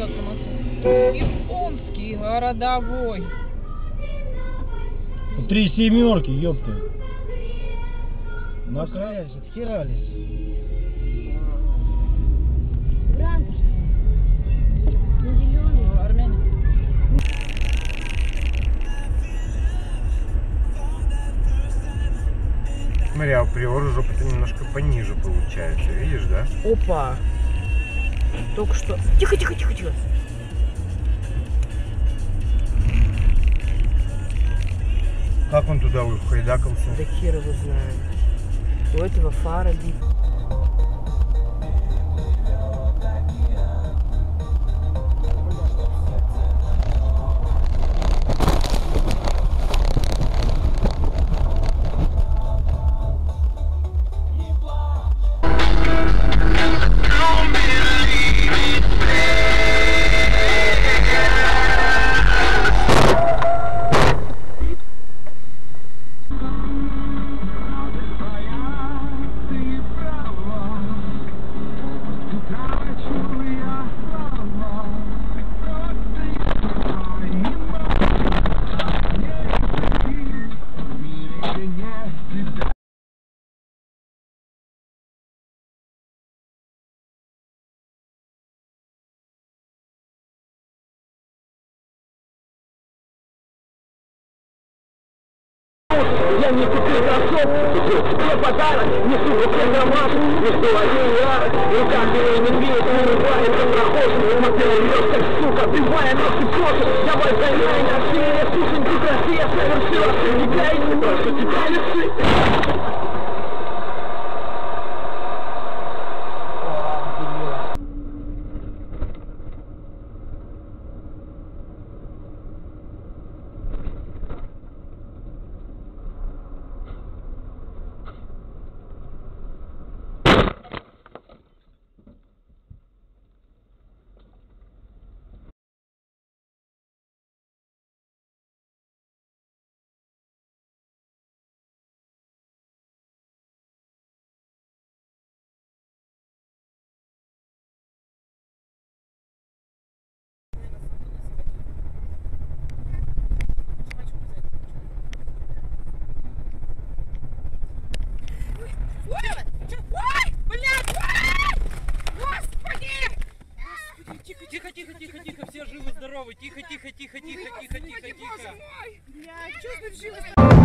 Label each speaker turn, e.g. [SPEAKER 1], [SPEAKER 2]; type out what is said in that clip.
[SPEAKER 1] назад на Из Омский городовой.
[SPEAKER 2] Три семерки, ёпты.
[SPEAKER 3] Накрались, ну, отхерались.
[SPEAKER 1] Гранты,
[SPEAKER 4] Смотри, а приор уже немножко пониже получается, видишь, да?
[SPEAKER 1] Опа! Только что. Тихо, тихо, тихо, тихо.
[SPEAKER 4] Как он туда ухайдакался?
[SPEAKER 1] Да хер его знает. У этого фара бит.
[SPEAKER 5] не купил росов, купил себе подарок, несу в руке не несу один ярок, рука белая не бьет, не рубает прохожий, прохожим, смотрел лед, как сука, бивая нос и кожу, я вас займаю, я все, я сушеньку красивее совершила, и я
[SPEAKER 1] не больше тебя лишить.
[SPEAKER 6] тихо, тихо, тихо, тихо, все живы, здоровы, тихо, тихо, тихо, тихо, тихо, тихо, тихо.
[SPEAKER 1] Я чувствую живы.